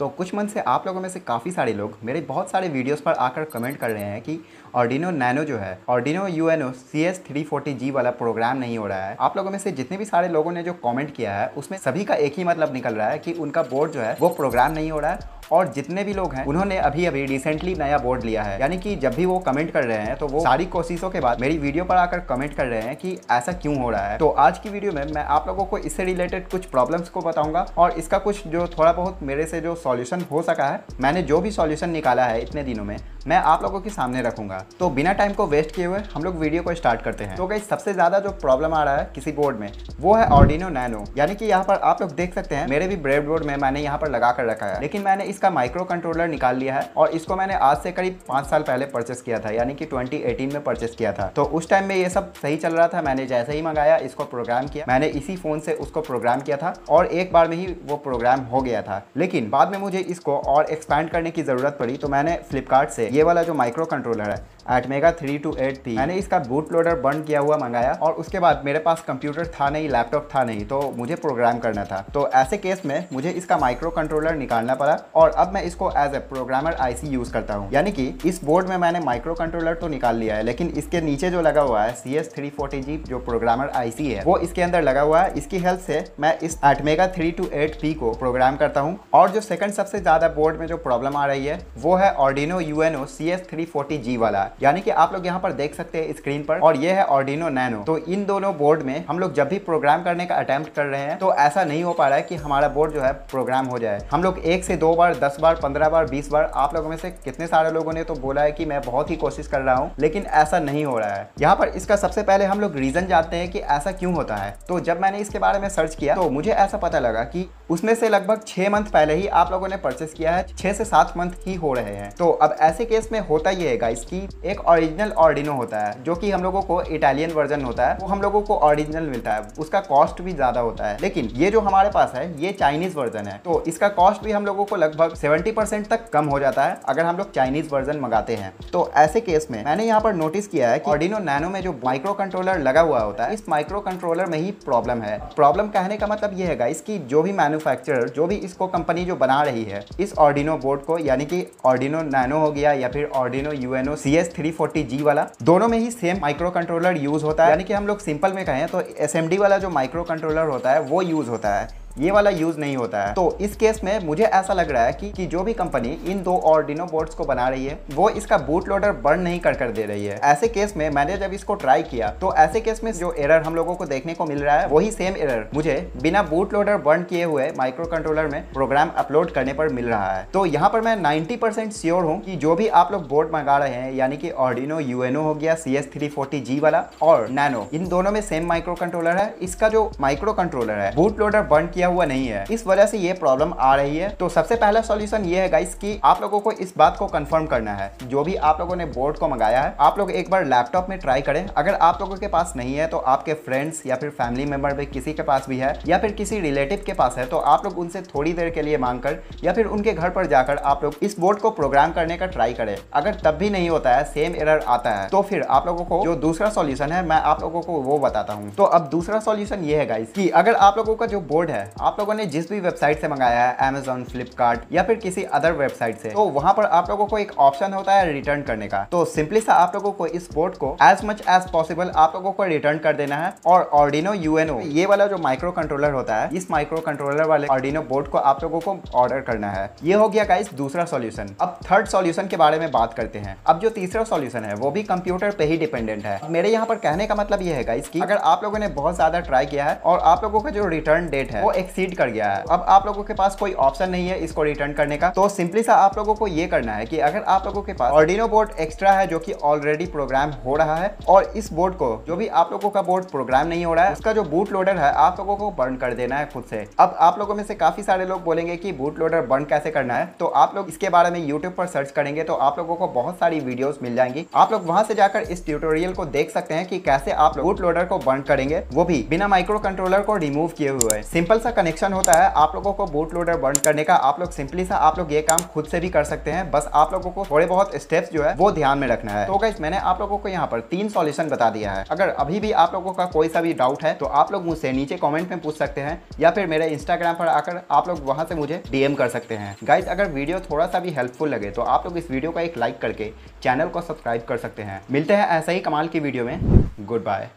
तो कुछ मन से आप लोगों में से काफ़ी सारे लोग मेरे बहुत सारे वीडियोस पर आकर कमेंट कर रहे हैं कि ऑर्डिनो नैनो जो है Arduino U N O C S three forty G वाला प्रोग्राम नहीं हो रहा है। आप लोगों में से जितने भी सारे लोगों ने जो कमेंट किया है, उसमें सभी का एक ही मतलब निकल रहा है कि उनका बोर्ड जो है, वो प्रोग्राम नहीं हो रहा है और जितने भी लोग हैं, उन्होंने अभी अभी रिसेंटली नया बोर्ड लिया है। यानी कि जब भी वो कमेंट कर रहे हैं तो वो सारी कोशिशों के बाद मेरी वीडियो पर आकर कमेंट कर रहे हैं कि ऐसा क्यों हो रहा है। तो आज की वीडियो में मैं आप लोगों को इससे रिलेटेड कुछ प्रॉब्लम्स को बताऊँगा और इसका कुछ जो थोड़ा बहुत मेरे से जो सॉल्यूशन हो सका है, मैंने जो भी सॉल्यूशन निकाला है इतने दिनों में, मैं आप लोगों के सामने रखूँगा। तो बिना टाइम को वेस्ट किए हुए हम लोग वीडियो को स्टार्ट करते हैं। तो गई सबसे ज़्यादा जो प्रॉब्लम आ रहा है किसी बोर्ड में, वो है ऑर्डिनो नैनो यानी कि यहाँ पर आप लोग देख सकते हैं, मेरे भी ब्रेड बोर्ड में मैंने यहाँ पर लगा कर रखा है। लेकिन मैंने इसका माइक्रो कंट्रोलर निकाल लिया है और इसको मैंने आज से करीब पाँच साल पहले परचेस किया था, यानी कि 2018 में परचेस किया था। तो उस टाइम में ये सब सही चल रहा था, मैंने जैसे ही मंगाया, इसको प्रोग्राम किया। मैंने इसी फ़ोन से उसको प्रोग्राम किया था और एक बार में ही वो प्रोग्राम हो गया था। लेकिन बाद में मुझे इसको और एक्सपैंड करने की ज़रूरत पड़ी तो मैंने फ्लिपकार्ट से ये वाला जो माइक्रो कंट्रोलर है एटमेगा थ्री टू एट थी मैंने इसका बूट लोडर बंद किया हुआ मंगाया और उसके बाद मेरे पास कंप्यूटर था नहीं लैपटॉप था नहीं तो मुझे प्रोग्राम करना था। तो ऐसे केस में मुझे इसका माइक्रो कंट्रोलर निकालना पड़ा और अब मैं इसको as a programmer IC use करता हूँ। यानी कि इस बोर्ड में मैंने माइक्रो कंट्रोलर तो निकाल लिया है, लेकिन इसके नीचे जो लगा हुआ है C S three forty G जो प्रोग्रामर आईसी है, वो इसके अंदर लगा हुआ है। इसकी हेल्प से मैं इस ATmega three two eight P को प्रोग्राम करता हूँ और जो सेकंड सबसे ज़्यादा बोर्ड में जो प्रॉब्लम आ रही है, वो है Arduino U N O C S three forty G वाला। यानी कि आप लोग यहाँ पर देख सकते हैं स्क्रीन पर। और ये है ऑर्डिनो नैनो तो इन दोनों बोर्ड में हम लोग जब भी प्रोग्राम करने का अटेम्प्ट कर रहे हैं तो ऐसा नहीं हो पा रहा है कि हमारा बोर्ड जो है प्रोग्राम हो जाए। हम लोग एक से दो बार, दस बार, पंद्रह बार, बीस बार, आप लोगों में से कितने सारे लोगों ने तो बोला है कि मैं बहुत ही कोशिश कर रहा हूँ, लेकिन ऐसा नहीं हो रहा है। यहाँ पर इसका सबसे पहले हम लोग रीजन जानते हैं कि ऐसा क्यों होता है। तो जब मैंने इसके बारे में सर्च किया तो मुझे ऐसा पता लगा कि उसमें से लगभग छह मंथ पहले ही आप लोगों ने परचेस किया है। छह से सात मंथ ही हो रहे हैं। तो अब ऐसे केस में होता ही है गाइस की एक ओरिजिनल ऑर्डिनो होता है, जो कि हम लोगों को इटालियन वर्जन होता है, वो हम लोगों को ओरिजिनल मिलता है। उसका कॉस्ट भी ज़्यादा होता है। लेकिन ये जो हमारे पास है, ये चाइनीज़ वर्जन है। तो इसका कॉस्ट भी हम लोगों को लगभग सेवेंटी तक कम हो जाता है, अगर हम लोग चाइनीज़ वर्जन मंगाते हैं। तो ऐसे केस में मैंने यहाँ पर नोटिस किया है कि ऑर्डिनो नैनो में जो माइक्रो कंट्रोलर लगा हुआ होता है, इस माइक्रो कंट्रोलर में ही प्रॉब्लम है। प्रॉब्लम कहने का मतलब ये है इसकी जो भी मैन्युफैक्चरर जो भी इसको कंपनी जो बना रही है, इस ऑर्डिनो बोर्ड को, यानी कि ऑर्डिनो नैनो हो गया या फिर Arduino UNO C S three forty G वाला, दोनों में ही सेम माइक्रो कंट्रोलर यूज़ होता है। यानी कि हम लोग सिंपल में कहें तो एसएमडी वाला जो माइक्रो कंट्रोलर होता है, वो यूज़ होता है। ये वाला यूज़ नहीं होता है। तो इस केस में मुझे ऐसा लग रहा है कि, कि जो भी कंपनी इन दो ऑर्डिनो बोर्ड्स को बना रही है वो इसका बूट लोडर बर्न नहीं कर कर दे रही है। ऐसे केस में मैंने जब इसको ट्राई किया तो ऐसे केस में जो एरर हम लोगों को देखने को मिल रहा है वही सेम एरर मुझे बिना बूट लोडर बर्न किए हुए माइक्रो कंट्रोलर में प्रोग्राम अपलोड करने पर मिल रहा है। तो यहाँ पर मैं नाइनटी परसेंट श्योर हूँ कि जो भी आप लोग बोर्ड मंगा रहे हैं यानी कि ऑर्डिनो यूएनओ हो गया C S three forty G वाला और नैनो इन दोनों में सेम माइक्रो कंट्रोलर है। इसका जो माइक्रो कंट्रोलर है बूट लोडर बर्न किया हुआ नहीं है। इस वजह से ये प्रॉब्लम आ रही है। तो सबसे पहला सॉल्यूशन ये है गाइस कि आप लोगों को इस बात को कंफर्म करना है। जो भी आप लोगों ने बोर्ड को मंगाया है, आप लोग एक बार लैपटॉप में ट्राई करें। अगर आप लोगों के पास नहीं है तो आपके फ्रेंड्स या फिर फैमिली मेंबर में किसी के पास भी है, या फिर किसी रिलेटिव के पास है तो आप लोग उनसे थोड़ी देर के लिए मांग कर, या फिर उनके घर पर जाकर आप लोग इस बोर्ड को प्रोग्राम करने का ट्राई करें। अगर तब भी नहीं होता है सेम एरर आता है। तो फिर आप लोगों को जो दूसरा सॉल्यूशन है, मैं आप लोगों को वो बताता हूँ। तो अब दूसरा सॉल्यूशन ये है गाइस कि अगर आप लोगों का जो बोर्ड है आप लोगों ने जिस भी वेबसाइट से मंगाया है अमेजोन फ्लिपकार्ट या फिर किसी अदर वेबसाइट से तो वहाँ पर आप लोगों को एक ऑप्शन होता है रिटर्न करने का। तो सिंपली सा आप लोगों को इस बोर्ड को एज मच एज पॉसिबल आप लोगों को रिटर्न कर देना है और ऑर्डिनो यूएनओ ये वाला जो माइक्रो कंट्रोलर होता है, इस माइक्रो कंट्रोलर वाले ऑर्डिनो बोर्ड को आप लोगों को ऑर्डर करना है। ये हो गया गाइस दूसरा सॉल्यूशन अब थर्ड सॉल्यूशन के बारे में बात करते हैं। अब जो तीसरा सॉल्यूशन है, वो भी कंप्यूटर पे ही डिपेंडेंट है। मेरे यहाँ पर कहने का मतलब ये है गाइस कि अगर आप लोगों ने बहुत ज़्यादा ट्राई किया है और आप लोगों का जो रिटर्न डेट है, वो एक्सीड कर गया है। अब आप लोगों के पास कोई ऑप्शन नहीं है इसको रिटर्न करने का। तो सिंपली सा आप लोगों को ये करना है कि अगर आप लोगों के पास ऑर्डिनो बोर्ड एक्स्ट्रा है जो कि ऑलरेडी प्रोग्राम हो रहा है और इस बोर्ड को, जो भी आप लोगों का बोर्ड प्रोग्राम नहीं हो रहा है, उसका जो बूट लोडर है, आप लोगों को बर्न कर देना है खुद से। अब आप लोगों में से काफ़ी सारे लोग बोलेंगे कि बूट लोडर बर्न कैसे करना है। तो आप लोग इसके बारे में यूट्यूब पर सर्च करेंगे तो आप लोगों को बहुत सारी वीडियोस मिल जाएँगी। आप लोग वहाँ से जाकर इस ट्यूटोरियल को देख सकते हैं कि कैसे आप बूट लोडर को बर्न करेंगे। वो भी बिना माइक्रो कंट्रोलर को रिमूव किए हुए। सिंपल सा सा कनेक्शन होता है, आप लोगों को बूट लोडर बर्न करने का, आप लोग सिंपली सा, आप लोग ये काम खुद से भी कर सकते हैं। बस आप लोगों को थोड़े बहुत स्टेप्स जो है, वो ध्यान में रखना है। तो गाइस मैंने आप लोगों को यहाँ पर तीन सॉल्यूशन बता दिया है। अगर अभी भी आप लोगों का कोई सा भी डाउट है तो आप लोग मुझसे नीचे कॉमेंट में पूछ सकते हैं, या फिर मेरे इंस्टाग्राम पर आकर आप लोग वहाँ से मुझे डीएम कर सकते हैं। गाइस अगर वीडियो थोड़ा सा भी हेल्पफुल लगे तो आप लोग इस वीडियो का एक लाइक करके चैनल को सब्सक्राइब कर सकते हैं। मिलते हैं ऐसा ही कमाल की वीडियो में। Good bye